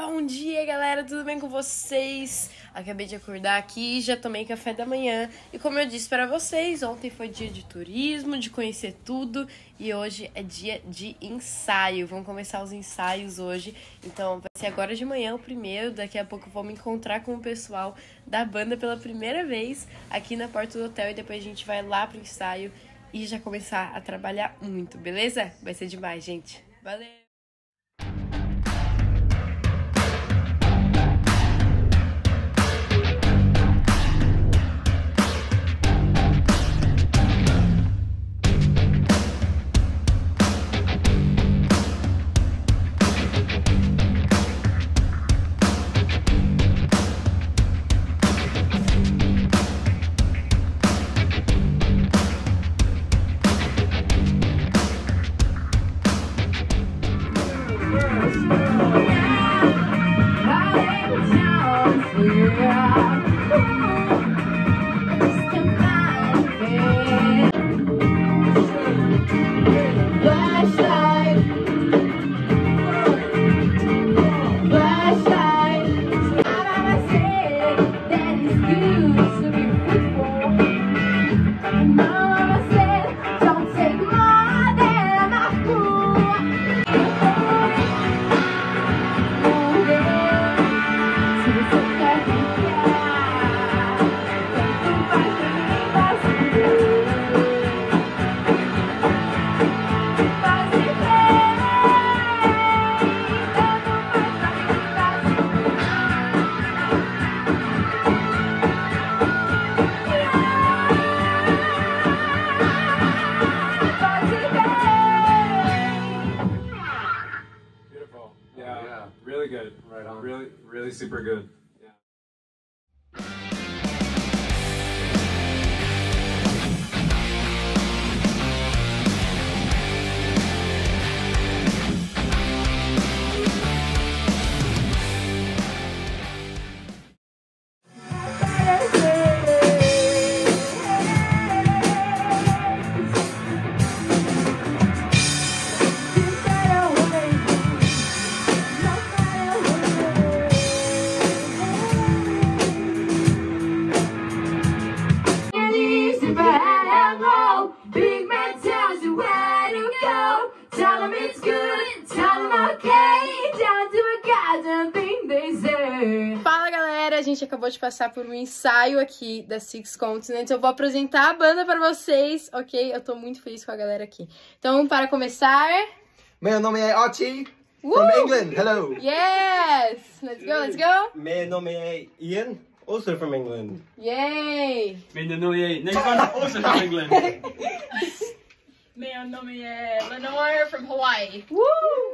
Bom dia, galera, tudo bem com vocês? Acabei de acordar aqui, já tomei café da manhã e como eu disse para vocês, ontem foi dia de turismo, de conhecer tudo e hoje é dia de ensaio. Vão começar os ensaios hoje, então vai ser agora de manhã o primeiro. Daqui a pouco vou me encontrar com o pessoal da banda pela primeira vez aqui na porta do hotel e depois a gente vai lá pro ensaio e já começar a trabalhar muito, beleza? Vai ser demais, gente. Valeu! Hallelujah. to the sick really good. Right on. Really, really super good. Gente acabou de passar por um ensaio aqui da Six Continents. Eu vou apresentar a banda para vocês, ok? Eu tô muito feliz com a galera aqui. Então, para começar... Meu nome é Archie, uh! from England. Hello. Yes! Let's go, let's go. Meu nome é Ian, also from England. Yay! Meu nome é Nathan, also from England. Meu nome é Lenore from Hawaii. Woo!